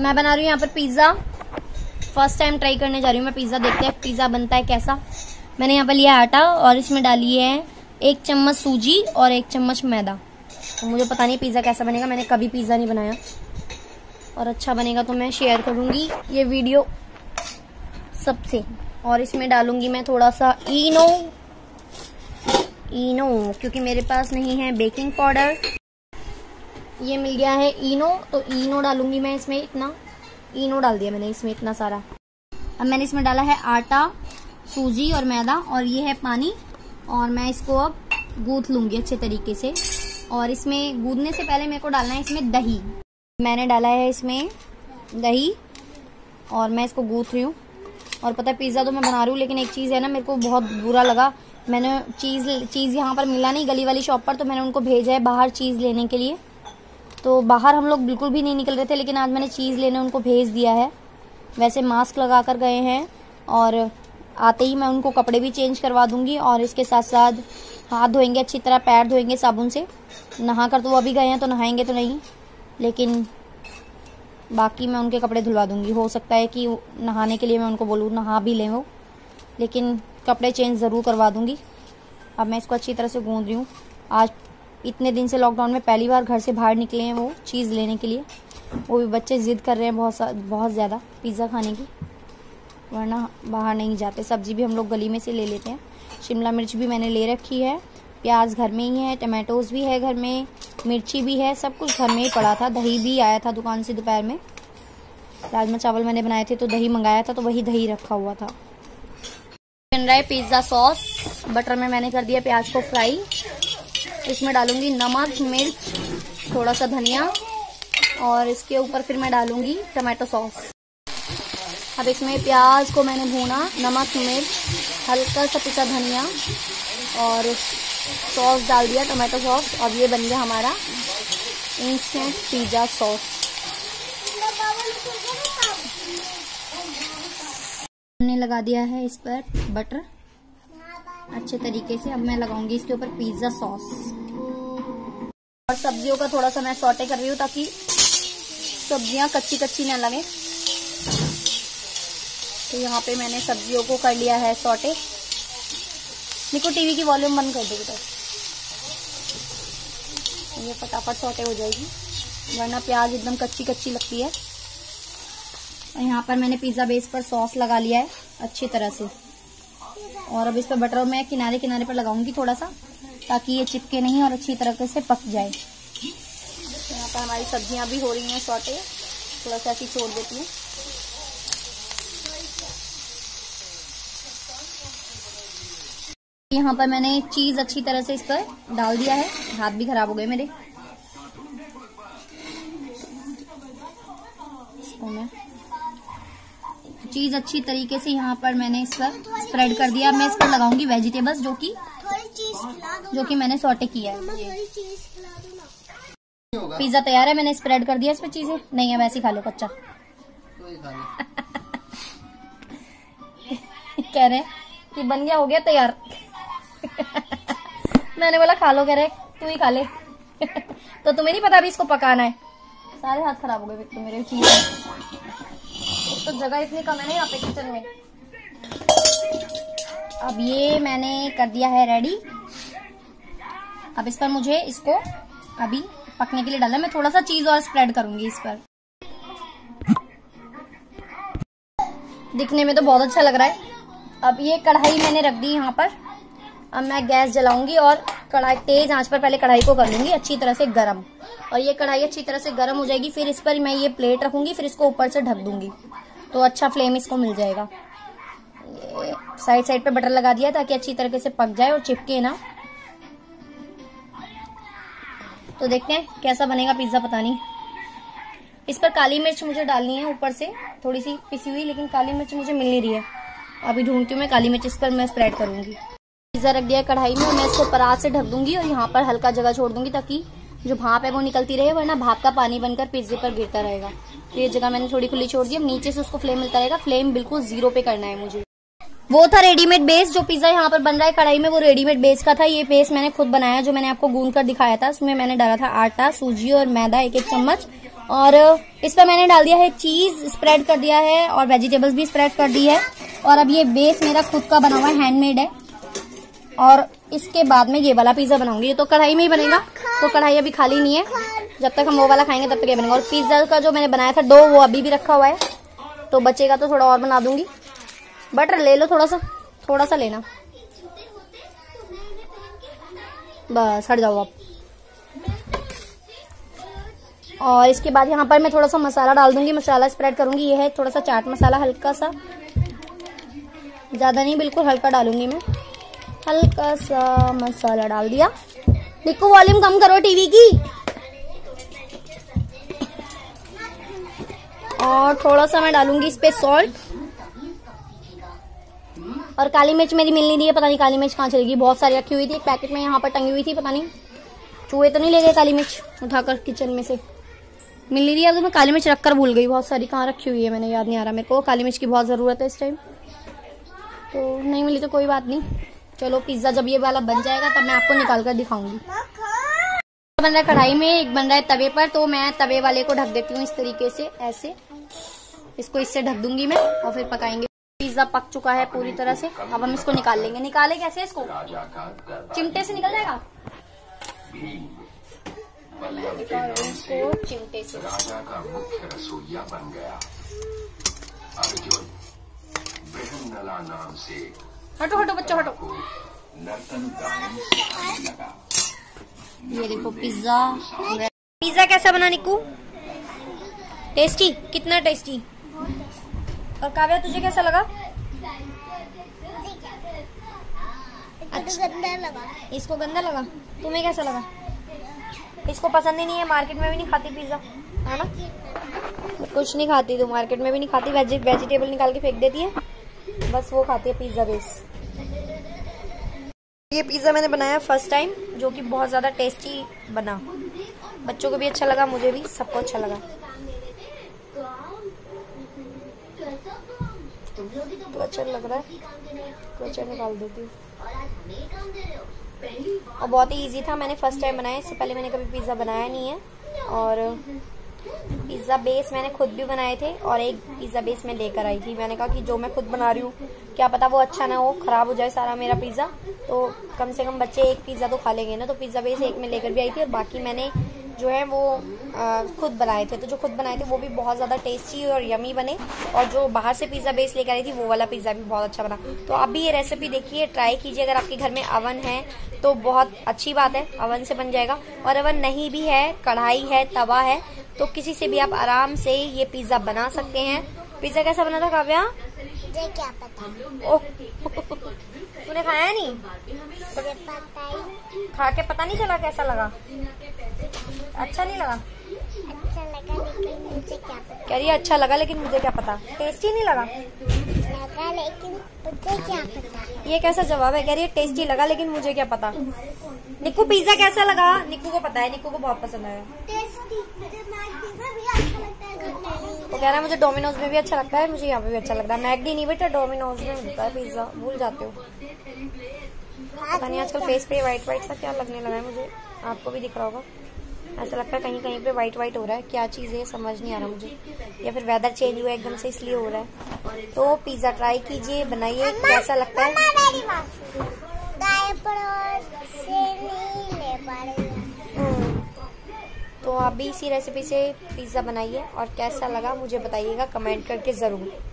मैं बना रही हूँ यहाँ पर पिज़्ज़ा फ़र्स्ट टाइम ट्राई करने जा रही हूँ मैं पिज़्ज़ा देखते हैं पिज़्ज़ा बनता है कैसा। मैंने यहाँ पर लिया आटा और इसमें डाली है एक चम्मच सूजी और एक चम्मच मैदा। तो मुझे पता नहीं पिज़्ज़ा कैसा बनेगा, मैंने कभी पिज़्ज़ा नहीं बनाया। और अच्छा बनेगा तो मैं शेयर करूँगी ये वीडियो सबसे। और इसमें डालूँगी मैं थोड़ा सा इनो। इनो, क्योंकि मेरे पास नहीं है बेकिंग पाउडर ये मिल गया है इनो तो इनो डालूँगी मैं इसमें इतना। इनो डाल दिया मैंने इसमें इतना सारा। अब मैंने इसमें डाला है आटा, सूजी और मैदा, और ये है पानी। और मैं इसको अब गूथ लूँगी अच्छे तरीके से। और इसमें गूंदने से पहले मेरे को डालना है इसमें दही। मैंने डाला है इसमें दही, और मैं इसको गूथ रही हूँ। और पता है, पिज़्ज़ा तो मैं बना रही हूँ, लेकिन एक चीज़ है ना, मेरे को बहुत बुरा लगा। मैंने चीज़ चीज़ यहाँ पर मिला नहीं, गली वाली शॉप पर तो मैंने उनको भेजा है बाहर चीज़ लेने के लिए। तो बाहर हम लोग बिल्कुल भी नहीं निकल रहे थे, लेकिन आज मैंने चीज़ लेने उनको भेज दिया है। वैसे मास्क लगा कर गए हैं और आते ही मैं उनको कपड़े भी चेंज करवा दूँगी और इसके साथ साथ हाथ धोएँगे, अच्छी तरह पैर धोएँगे साबुन से। नहा कर तो वो अभी गए हैं तो नहाएँगे तो नहीं, लेकिन बाकी मैं उनके कपड़े धुलवा दूँगी। हो सकता है कि नहाने के लिए मैं उनको बोलूँ, नहा भी लें वो, लेकिन कपड़े चेंज ज़रूर करवा दूँगी। अब मैं इसको अच्छी तरह से गूंद रही हूँ। आज इतने दिन से लॉकडाउन में पहली बार घर से बाहर निकले हैं वो चीज़ लेने के लिए। वो भी बच्चे ज़िद कर रहे हैं बहुत बहुत ज़्यादा पिज़्ज़ा खाने की। वरना बाहर नहीं जाते। सब्ज़ी भी हम लोग गली में से ले लेते हैं। शिमला मिर्च भी मैंने ले रखी है। प्याज घर में ही है टमाटोज भी है घर में, मिर्ची भी है, सब कुछ घर में ही पड़ा था। दही भी आया था दुकान से दोपहर में। राजमा चावल मैंने बनाए थे तो दही मंगाया था तो वही दही रखा हुआ था। बन रहा है पिज़्ज़ा सॉस बटर में मैंने कर दिया प्याज को फ्राई इसमें डालूँगी नमक, मिर्च थोड़ा सा धनिया और इसके ऊपर फिर मैं डालूँगी टमाटो सॉस। अब इसमें प्याज को मैंने भूना, नमक, मिर्च, हल्का सा पिसा धनिया और सॉस डाल दिया, टमाटो सॉस। अब ये बन गया हमारा इंस्टेंट पिज़्ज़ा सॉस हमने लगा दिया है इस पर बटर अच्छे तरीके से अब मैं लगाऊँगी इसके ऊपर पिज़्ज़ा सॉस और सब्जियों का थोड़ा सा मैं सॉटे कर रही हूँ ताकि सब्ज़ियाँ कच्ची कच्ची ना लगे। तो यहाँ पे मैंने सब्जियों को कर लिया है सॉटे देखो टीवी की वॉल्यूम बंद कर दो बेटा ये फटाफट सॉटे हो जाएगी, वरना प्याज एकदम कच्ची कच्ची लगती है। और यहाँ पर मैंने पिज़्ज़ा बेस पर सॉस लगा लिया है, अच्छी तरह से। और अब इस पर बटर मैं किनारे किनारे पर लगाऊँगी थोड़ा सा। ताकि ये चिपके नहीं और अच्छी तरह से पक जाए। यहाँ पर हमारी सब्ज़ियाँ भी हो रही हैं सॉटे। थोड़ा सा ऐसी छोड़ देती हूँ। यहाँ पर मैंने चीज़ अच्छी तरह से इस पर डाल दिया है। हाथ भी खराब हो गए मेरे। चीज़ अच्छी तरीके से यहाँ पर मैंने इस पर स्प्रेड कर दिया। मैं इस पर लगाऊँगी वेजिटेबल्स जो कि जो कि मैंने सॉटे किया है। पिज्जा तैयार है मैंने स्प्रेड कर दिया इस पर चीज़ें। नहीं है वैसे ही खा लो कच्चा। कह रहे कि बन गया हो गया तैयार। मैंने बोला खा लो कह रहे तू ही खा ले। तो तुम्हें नहीं पता अभी इसको पकाना है। सारे हाथ खराब हो गए तो मेरे चीज़ तो जगह इतनी कम है ना यहाँ पे किचन में। अब ये मैंने कर दिया है रेडी अब इस पर मुझे इसको अभी पकने के लिए डालना मैं थोड़ा सा चीज़ और स्प्रेड करूँगी इस पर। दिखने में तो बहुत अच्छा लग रहा है। अब ये कढ़ाई मैंने रख दी यहाँ पर। अब मैं गैस जलाऊँगी और कढ़ाई तेज आँच पर पहले कढ़ाई को कर लूँगी अच्छी तरह से गर्म। और ये कढ़ाई अच्छी तरह से गर्म हो जाएगी। फिर इस पर मैं ये प्लेट रखूँगी, फिर इसको ऊपर से ढक दूँगी। तो अच्छा फ्लेम इसको मिल जाएगा। साइड साइड पे बटर लगा दिया ताकि अच्छी तरीके से पक जाए और चिपके ना। तो देखते हैं कैसा बनेगा पिज्जा, पता नहीं। इस पर काली मिर्च मुझे डालनी है ऊपर से थोड़ी सी पिसी हुई, लेकिन काली मिर्च मुझे मिल नहीं रही है। अभी ढूंढती हूँ मैं काली मिर्च, इस पर मैं स्प्रेड करूँगी। पिज्जा रख दिया कढ़ाई में मैं इसको परात से ढक दूँगी और यहाँ पर हल्का जगह छोड़ दूँगी ताकि जो भाप है वो निकलती रहे, वरना भाप का पानी बनकर पिज्जे पर गिरता रहेगा। तो ये जगह मैंने थोड़ी खुली छोड़ दी, अब नीचे से उसको फ्लेम मिलता रहेगा। फ्लेम बिल्कुल ज़ीरो पे करना है मुझे। वो था रेडीमेड बेस जो पिज्जा यहाँ पर बन रहा है कढ़ाई में, वो रेडीमेड बेस का था। ये बेस मैंने खुद बनाया, जो मैंने आपको गूंद कर दिखाया था। उसमें मैंने डाला था आटा, सूजी और मैदा एक एक चम्मच। और इस पर मैंने डाल दिया है चीज़ स्प्रेड कर दिया है और वेजिटेबल्स भी स्प्रेड कर दी है। और अब ये बेस मेरा खुद का बना हुआ हैंडमेड है। और इसके बाद में ये वाला पिज्जा बनाऊँगी। ये तो कढ़ाई में ही बनेगा तो कढ़ाई अभी खाली नहीं है। जब तक हम वो वाला खाएँगे, तब तक ये बनेगा। और पिज्जा का जो मैंने बनाया था डो वो अभी भी रखा हुआ है। तो बचेगा तो थोड़ा और बना दूँगी। बटर ले लो थोड़ा सा थोड़ा सा लेना। बस, हट जाओ आप। और इसके बाद यहाँ पर मैं थोड़ा सा मसाला डाल दूँगी, मसाला स्प्रेड करूँगी। ये है थोड़ा सा चाट मसाला, हल्का सा। ज़्यादा नहीं, बिल्कुल हल्का डालूँगी मैं। हल्का सा मसाला डाल दिया। देखो वॉल्यूम कम करो टीवी की। और थोड़ा सा मैं डालूँगी इस पे सॉल्ट और काली मिर्च मेरी मिल नहीं रही है, पता नहीं काली मिर्च कहाँ चलेगी बहुत सारी रखी हुई थी, एक पैकेट में यहाँ पर टंगी हुई थी, पता नहीं। चूहे तो नहीं ले गए काली मिर्च उठाकर किचन में से। मिल नहीं रही है तो मैं काली मिर्च रखकर भूल गई, बहुत सारी कहाँ रखी हुई है मैंने, याद नहीं आ रहा मेरे को। काली मिर्च की बहुत ज़रूरत है इस टाइम तो नहीं मिली तो कोई बात नहीं। चलो पिज़्ज़ा जब ये वाला बन जाएगा, तब मैं आपको निकाल कर दिखाऊँगी बन रहा है कढ़ाई में, एक बन रहा है तवे पर तो मैं तवे वाले को ढक देती हूँ इस तरीके से, ऐसे। इसको इससे ढक दूँगी मैं, और फिर पकाएँगे। पिज्जा पक चुका है पूरी तरह से। अब हम इसको निकाल लेंगे। निकाले कैसे इसको? चिमटे से निकल जाएगा? चिमटे से हटो हटो बच्चों, हटो। ये देखो पिज्जा। पिज्जा कैसा बना निकू? टेस्टी? कितना टेस्टी? और काव्या तुझे कैसा लगा? अच्छा। गंदा लगा। इसको गंदा लगा? तुम्हें कैसा लगा? इसको पसंद ही नहीं है मार्केट में भी नहीं खाती पिज्जा है ना? कुछ नहीं खाती तू मार्केट में भी नहीं खाती वेजि, वेजिटेबल निकाल के फेंक देती है। बस वो खाती है पिज्जा बेस ये पिज्जा मैंने बनाया फ़र्स्ट टाइम जो कि बहुत ज़्यादा टेस्टी बना। बच्चों को भी अच्छा लगा मुझे भी सबको अच्छा लगा। अच्छा लग रहा है। अच्छा निकाल देती हूँ। और बहुत ही इजी था, मैंने फ़र्स्ट टाइम बनाया, इससे पहले मैंने कभी पिज़्ज़ा बनाया नहीं है। और पिज़्ज़ा बेस मैंने खुद भी बनाए थे और एक पिज़्ज़ा बेस मैं लेकर आई थी। मैंने कहा कि जो मैं खुद बना रही हूँ, क्या पता वो अच्छा ना हो, खराब हो जाए सारा मेरा पिज़्ज़ा तो कम से कम बच्चे एक पिज़्ज़ा तो खा लेंगे ना तो पिज़्ज़ा बेस एक में लेकर भी आई थी और बाकी मैंने जो है वो आ, खुद बनाए थे। तो जो खुद बनाए थे वो भी बहुत ज़्यादा टेस्टी और यमी बने। और जो बाहर से पिज़्ज़ा बेस लेकर आई थी वो वाला पिज़्ज़ा भी बहुत अच्छा बना। तो आप भी ये रेसिपी देखिए ट्राई कीजिए। अगर आपके घर में अवन है तो बहुत अच्छी बात है। अवन से बन जाएगा। और अवन नहीं भी है कढ़ाई है तवा है तो किसी से भी आप आराम से ये पिज़्ज़ा बना सकते हैं। पिज़्ज़ा कैसा बना था काव्या? क्या पता? तूने खाया नहीं? पता खा के पता नहीं चला कैसा लगा? अच्छा नहीं लगा? अच्छा लगा लेकिन मुझे क्या पता? कह रही अच्छा लगा लेकिन मुझे क्या पता? टेस्टी नहीं लगा? लगा लेकिन मुझे क्या पता? ये कैसा जवाब है? कह रही है टेस्टी लगा लेकिन मुझे क्या पता? निक्कू पिज्जा कैसा लगा? निकू को पता है निक्कू को बहुत पसंद आया अच्छा है वो कह रहा है मुझे डोमिनोज में भी अच्छा लगता है मुझे यहाँ पे भी अच्छा लगता है। मैगडी नहीं बेटा डोमिनोज में मिलता है पिज्जा भूल जाते हो। पता नहीं आजकल फेस पे व्हाइट व्हाइट सा क्या लगने लगा है मुझे। आपको भी दिख रहा होगा। ऐसा लगता है कहीं कहीं पे व्हाइट व्हाइट हो रहा है। क्या चीज़ है? समझ नहीं आ रहा मुझे। या फिर वेदर चेंज हुआ है एकदम से इसलिए हो रहा है। तो पिज़्ज़ा ट्राई कीजिए बनाइए। कैसा लगता है? है हम्म। तो आप भी इसी रेसिपी से पिज़्ज़ा बनाइए और कैसा लगा मुझे बताइएगा। कमेंट करके ज़रूर।